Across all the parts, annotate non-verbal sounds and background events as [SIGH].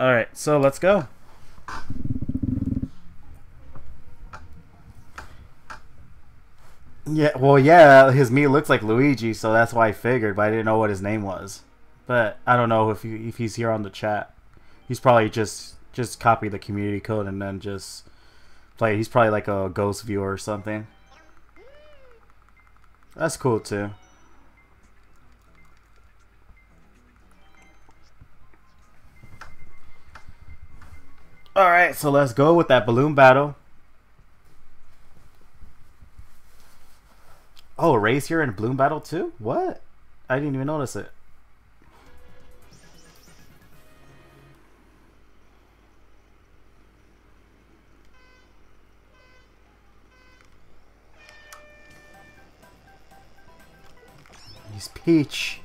Alright, so let's go. Yeah, well, yeah, his Mii looks like Luigi, so that's why I figured, but I didn't know what his name was. But I don't know if he, if he's here on the chat. He's probably just just copy the community code and then just play. He's probably like a ghost viewer or something. That's cool too. Alright, so let's go with that balloon battle. Oh, Ray's here in balloon battle too? What? I didn't even notice it. He's Peach.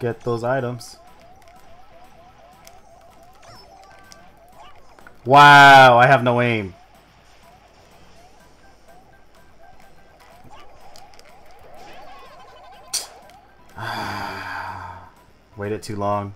Get those items. Wow, I have no aim. [SIGHS] Waited too long.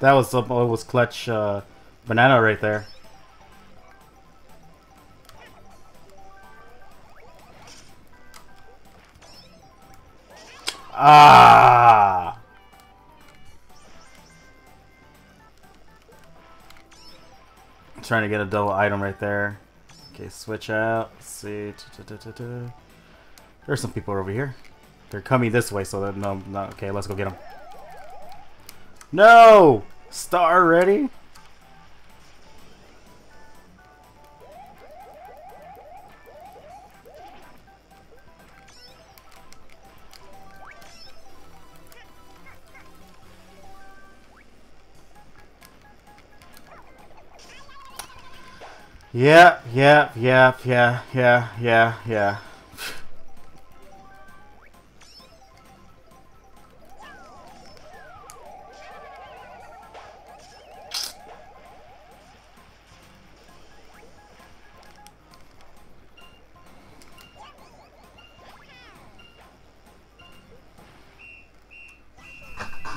That was some was clutch uh, banana right there. Ah! trying to get a double item right there. Okay, switch out. Let's see. There's some people over here. They're coming this way, so that no, no. Okay, let's go get them. No! Star ready? Yeah, yeah, yeah, yeah, yeah, yeah, yeah.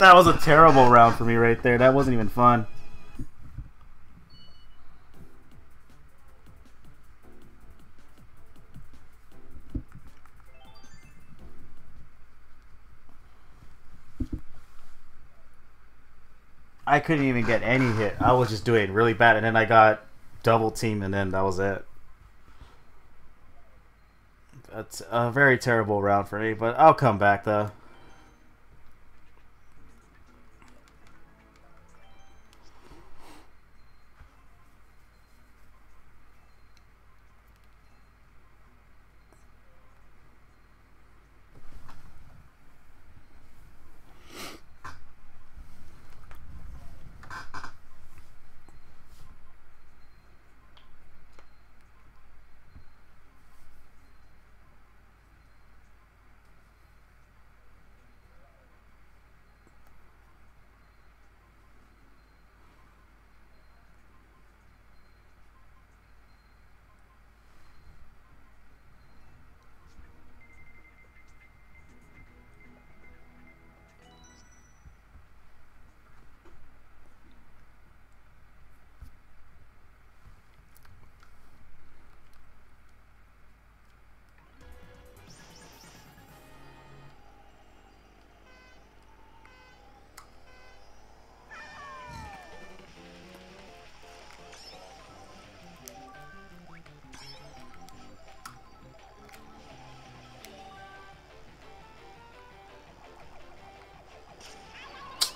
That was a terrible round for me right there. That wasn't even fun. I couldn't even get any hit. I was just doing really bad, and then I got double team, and then that was it. That's a very terrible round for me, but I'll come back though.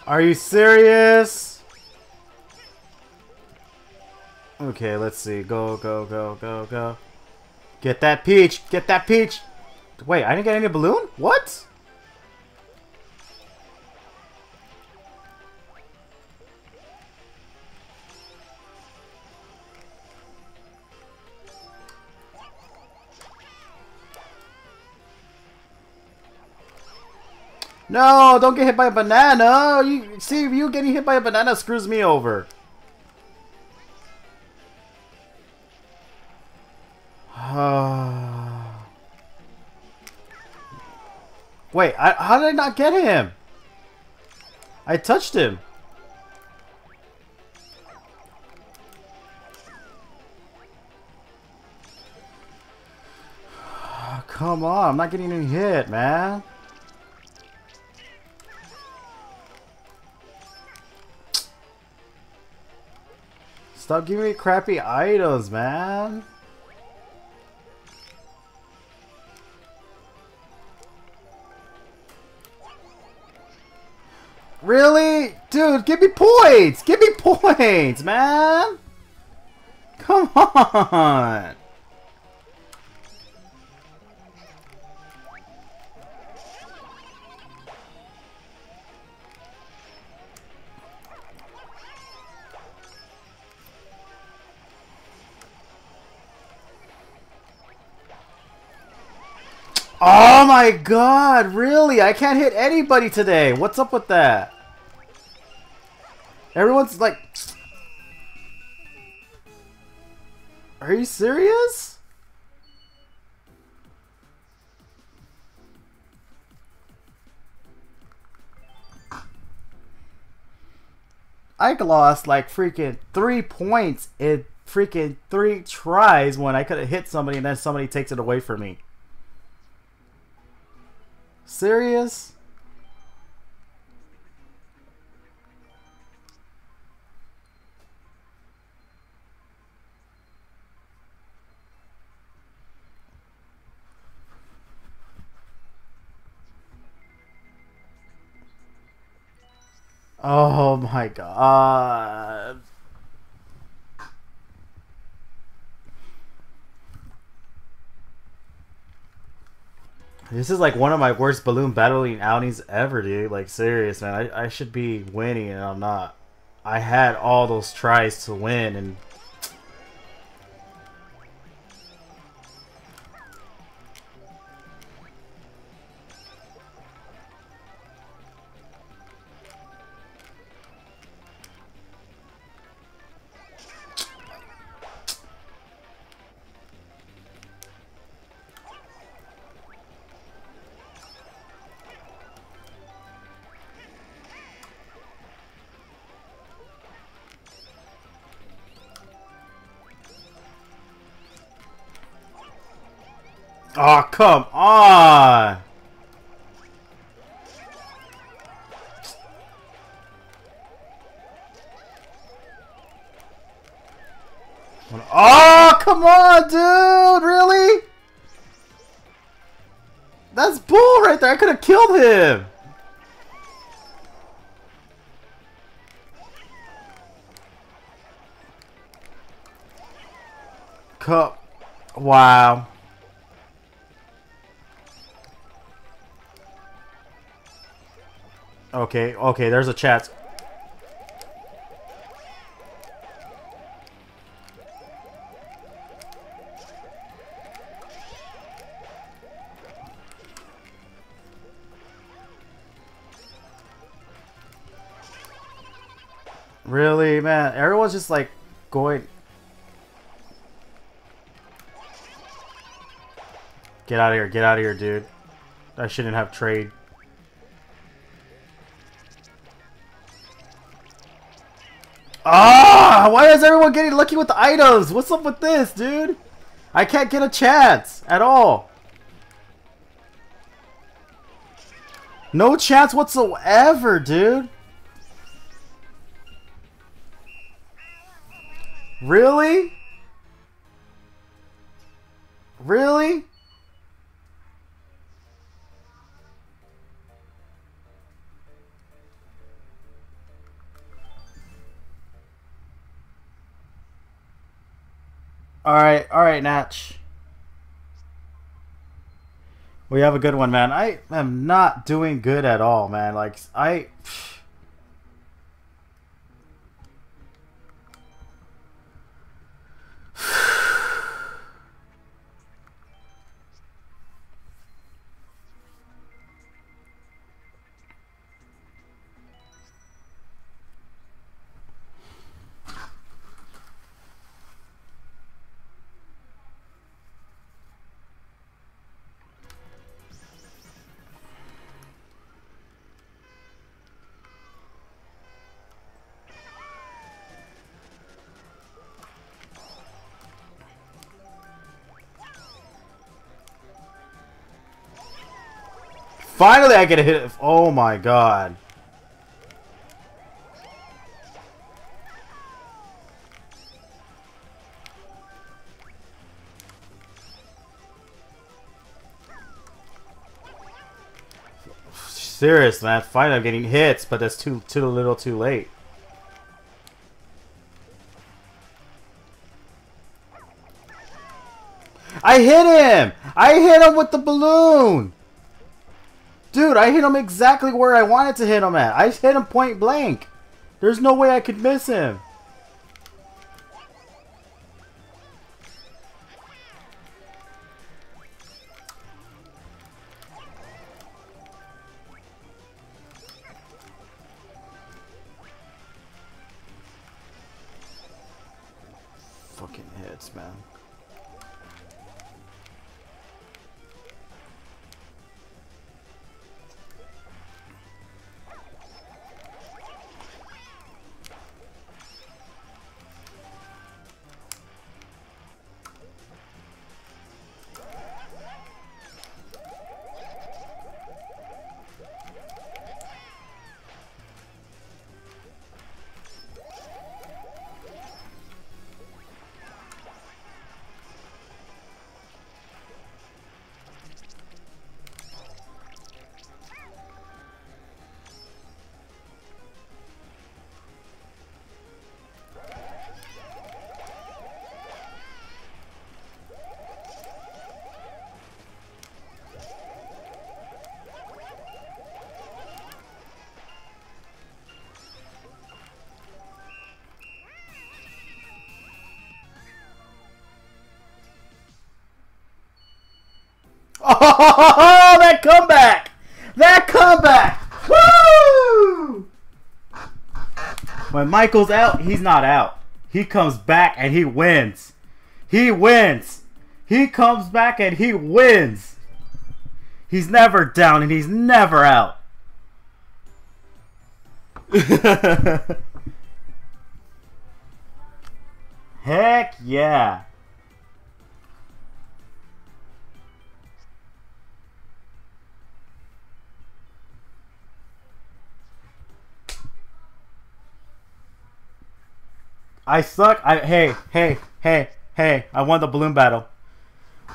Are you serious? Okay, let's see. Go, go, go, go, go. Get that peach! Get that peach! Wait, I didn't get any balloon? What? No, don't get hit by a banana. You see, you getting hit by a banana screws me over. [SIGHS] Wait, I, how did I not get him? I touched him. [SIGHS] Come on, I'm not getting any hit, man. Stop giving me crappy items, man. Really? Dude, give me points! Give me points, man! Come [LAUGHS] on! Oh my god, really? I can't hit anybody today. What's up with that? Everyone's like... Are you serious? I lost like freaking three points in freaking three tries when I could have hit somebody and then somebody takes it away from me. Serious? Oh my god. This is like one of my worst balloon battling outings ever, dude. Like, serious, man. I, I should be winning and I'm not. I had all those tries to win and Oh, come on! Oh, come on, dude! Really? That's bull right there. I could have killed him. Cup. Wow. Okay, okay, there's a chat. Really, man? Everyone's just like going... Get out of here, get out of here, dude. I shouldn't have trade. Ah! Why is everyone getting lucky with the items? What's up with this, dude? I can't get a chance at all. No chance whatsoever, dude. Really? Really? Alright, alright, Natch. We have a good one, man. I am not doing good at all, man. Like, I... Finally, I get a hit. Oh my god. Serious, man. Finally, I'm getting hits, but that's too too little, too late. I hit him! I hit him with the balloon! Dude, I hit him exactly where I wanted to hit him at. I hit him point blank. There's no way I could miss him. Fucking hits, man. Oh, that comeback! That comeback! Woo! When Michael's out, he's not out. He comes back and he wins. He wins. He comes back and he wins. He's never down and he's never out. [LAUGHS] Heck yeah. I suck. I hey hey hey hey. I won the balloon battle.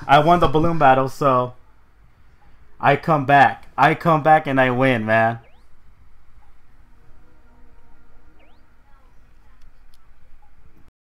I won the balloon battle, so I come back. I come back and I win, man.